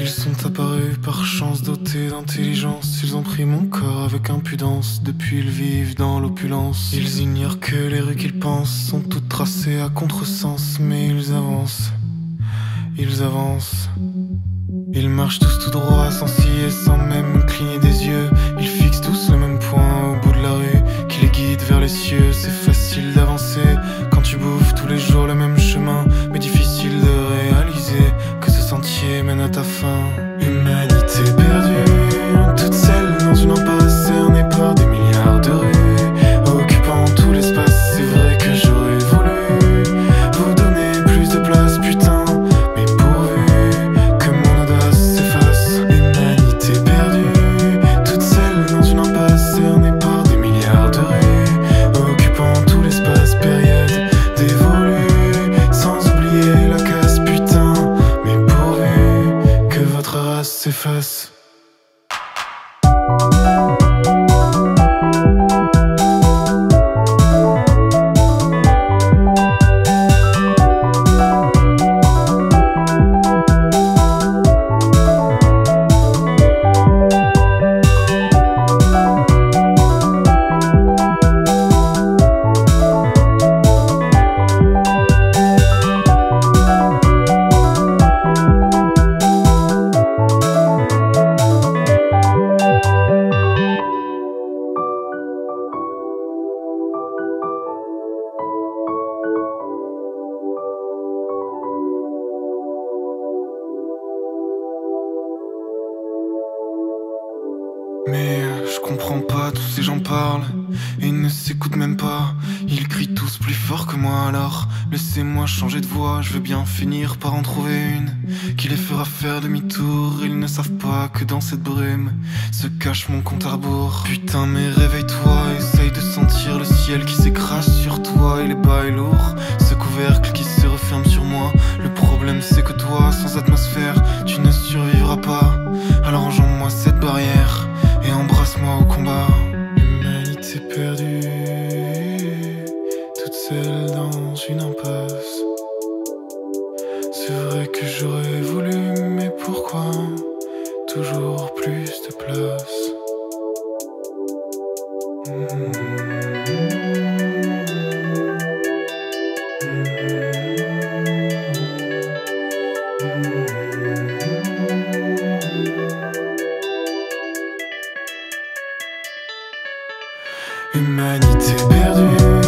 Ils sont apparus par chance dotés d'intelligence. Ils ont pris mon corps avec impudence. Depuis ils vivent dans l'opulence. Ils ignorent que les rues qu'ils pensent sont toutes tracées à contresens. Mais ils avancent, ils avancent. Ils marchent tous tout droit, sans scier, sans même cligner des yeux. confess Mais euh, je comprends pas, tous ces gens parlent et ils ne s'écoutent même pas. Ils crient tous plus fort que moi alors. Laissez-moi changer de voix, je veux bien finir par en trouver une qui les fera faire demi-tour. Ils ne savent pas que dans cette brume se cache mon compte à rebours. Putain, mais réveille-toi, essaye de sentir le ciel qui s'écrase sur toi et les bas est lourd. Ce couvercle qui se referme sur moi. Le problème c'est que toi, sans atmosphère, tu ne survivras pas. Alors enjambe-moi cette barrière au combat. Humanité perdue, toute seule dans une impasse. C'est vrai que j'aurais voulu, mais pourquoi toujours plus de place? Humanité perdue, toute